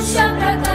想看看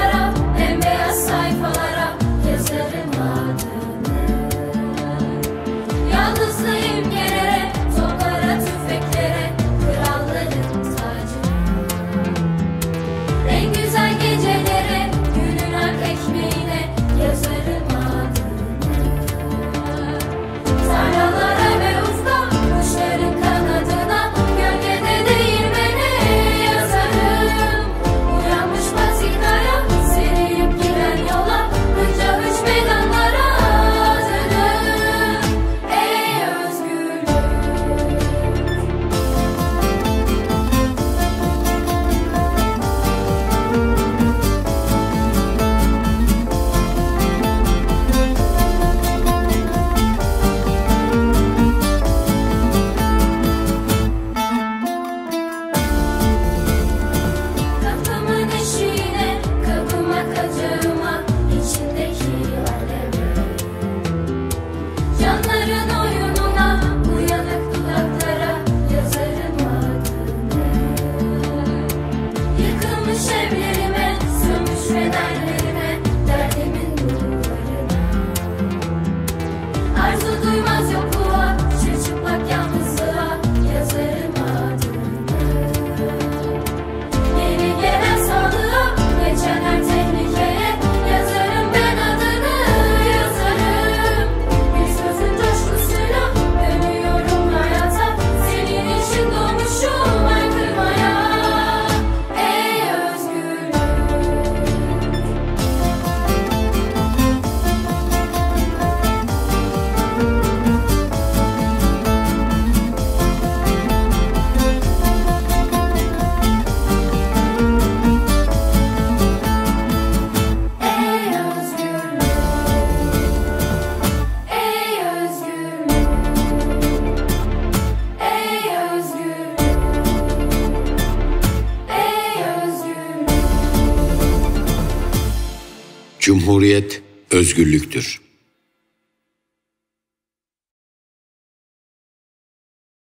Cumhuriyet özgürlüktür.